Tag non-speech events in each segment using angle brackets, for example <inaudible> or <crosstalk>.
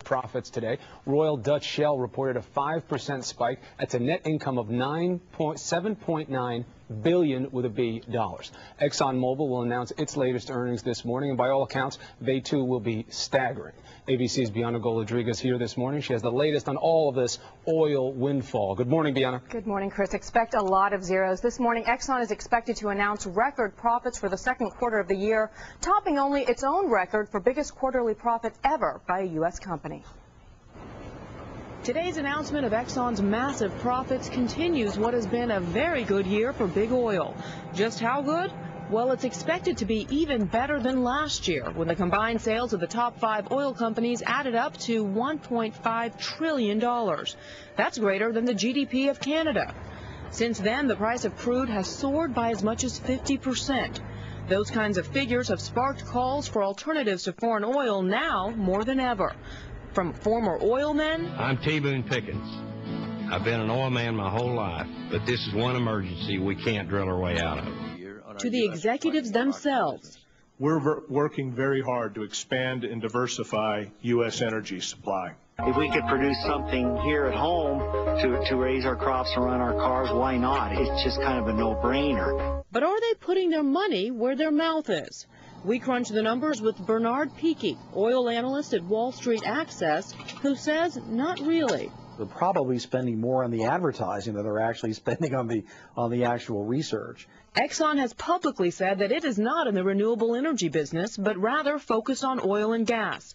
profits today. Royal Dutch Shell reported a 5% spike. That's a net income of 9.7.9 billion with a B dollars. ExxonMobil will announce its latest earnings this morning, and by all accounts, they too will be staggering. ABC's Bianca Golodryga's here this morning. She has the latest on all of this oil windfall. Good morning, Bianca. Good morning, Chris. Expect a lot of zeros. This morning, Exxon is expected to announce record profits for the second quarter of the year, topping only its own record for biggest quarterly profit ever by a U.S. company. Today's announcement of Exxon's massive profits continues what has been a very good year for big oil. Just how good? Well, it's expected to be even better than last year when the combined sales of the top five oil companies added up to $1.5 trillion. That's greater than the GDP of Canada. Since then, the price of crude has soared by as much as 50 percent. Those kinds of figures have sparked calls for alternatives to foreign oil now more than ever from former oil men. I'm T. Boone Pickens. I've been an oil man my whole life, but this is one emergency we can't drill our way out of. To the executives themselves. We're working very hard to expand and diversify U.S. energy supply. If we could produce something here at home to, to raise our crops and run our cars, why not? It's just kind of a no-brainer. But are they putting their money where their mouth is? We crunch the numbers with Bernard Picchi, oil analyst at Wall Street Access, who says not really. They're probably spending more on the advertising than they're actually <laughs> spending on the on the actual research. Exxon has publicly said that it is not in the renewable energy business, but rather focused on oil and gas.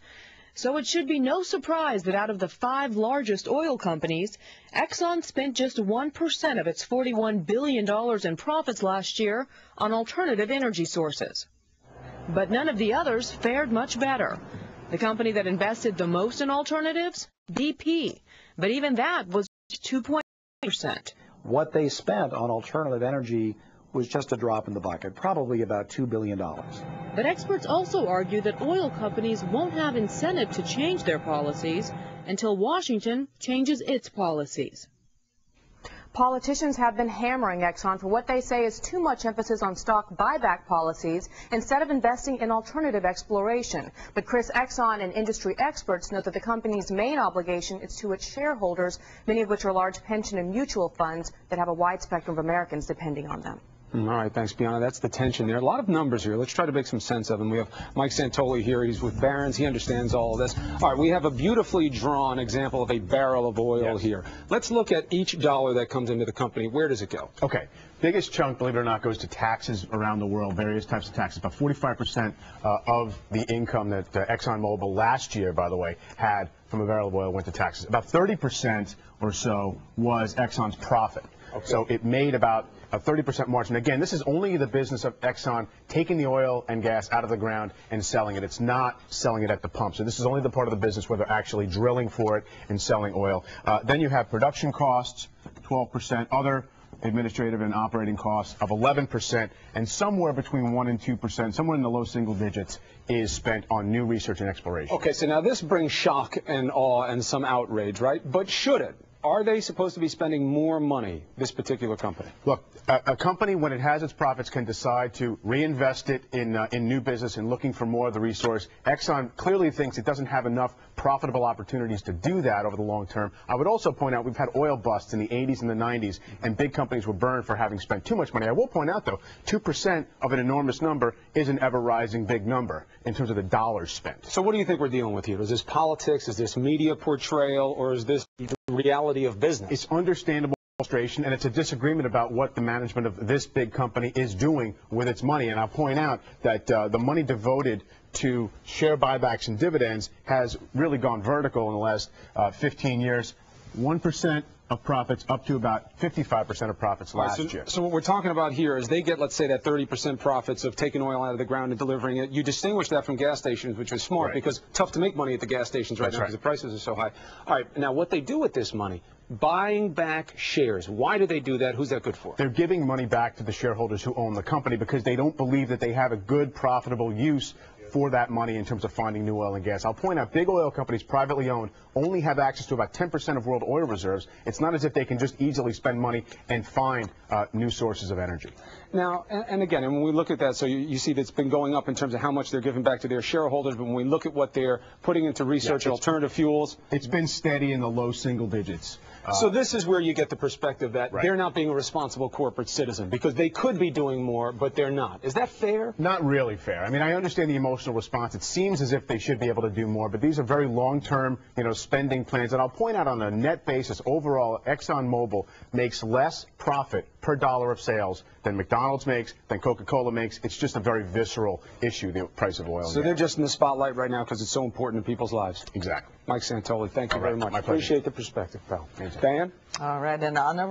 So it should be no surprise that out of the five largest oil companies, Exxon spent just 1% of its $41 billion in profits last year on alternative energy sources. But none of the others fared much better. The company that invested the most in alternatives? BP. But even that was 2.8%. What they spent on alternative energy was just a drop in the bucket, probably about $2 billion. But experts also argue that oil companies won't have incentive to change their policies until Washington changes its policies. Politicians have been hammering Exxon for what they say is too much emphasis on stock buyback policies instead of investing in alternative exploration. But Chris Exxon and industry experts note that the company's main obligation is to its shareholders, many of which are large pension and mutual funds that have a wide spectrum of Americans depending on them. All right, thanks, Bianca. That's the tension there. A lot of numbers here. Let's try to make some sense of them. We have Mike Santoli here. He's with Barron's. He understands all of this. All right, we have a beautifully drawn example of a barrel of oil yes. here. Let's look at each dollar that comes into the company. Where does it go? Okay. Biggest chunk, believe it or not, goes to taxes around the world, various types of taxes. About 45% uh, of the income that uh, ExxonMobil last year, by the way, had from a barrel of oil went to taxes. About 30% or so was Exxon's profit. Okay. So it made about a 30% margin. Again, this is only the business of Exxon taking the oil and gas out of the ground and selling it. It's not selling it at the pump. So this is only the part of the business where they're actually drilling for it and selling oil. Uh, then you have production costs, 12%, other administrative and operating costs of 11%, and somewhere between 1 and 2%, somewhere in the low single digits, is spent on new research and exploration. Okay, so now this brings shock and awe and some outrage, right? But should it? Are they supposed to be spending more money, this particular company? Look, a, a company, when it has its profits, can decide to reinvest it in, uh, in new business and looking for more of the resource. Exxon clearly thinks it doesn't have enough profitable opportunities to do that over the long term. I would also point out we've had oil busts in the 80s and the 90s, and big companies were burned for having spent too much money. I will point out, though, 2% of an enormous number is an ever-rising big number in terms of the dollars spent. So what do you think we're dealing with here? Is this politics? Is this media portrayal? Or is this reality of business? It's understandable frustration, and it's a disagreement about what the management of this big company is doing with its money. And I'll point out that uh, the money devoted to share buybacks and dividends has really gone vertical in the last uh, 15 years. 1% of profits up to about 55% of profits last right, so, year. So what we're talking about here is they get, let's say, that 30% profits of taking oil out of the ground and delivering it. You distinguish that from gas stations, which is smart right. because tough to make money at the gas stations right That's now because right. the prices are so high. All right, now what they do with this money, buying back shares. Why do they do that? Who's that good for? They're giving money back to the shareholders who own the company because they don't believe that they have a good, profitable use for that money in terms of finding new oil and gas. I'll point out, big oil companies, privately owned, only have access to about 10% of world oil reserves. It's not as if they can just easily spend money and find uh, new sources of energy. Now, and, and again, and when we look at that, so you, you see that's been going up in terms of how much they're giving back to their shareholders, but when we look at what they're putting into research Yeah, and alternative fuels, It's been steady in the low single digits. Uh, so this is where you get the perspective that Right. they're not being a responsible corporate citizen because they could be doing more, but they're not. Is that fair? Not really fair. I mean, I understand the emotional response. It seems as if they should be able to do more, but these are very long-term, you know, spending plans. And I'll point out on a net basis, overall, ExxonMobil makes less profit per dollar of sales than McDonald's makes, than Coca-Cola makes. It's just a very visceral issue, the price of oil. So they're just in the spotlight right now because it's so important in people's lives. Exactly. Mike Santoli, thank you All very right, much. my pleasure. Appreciate the perspective, pal. Anytime. Diane? All right, and on the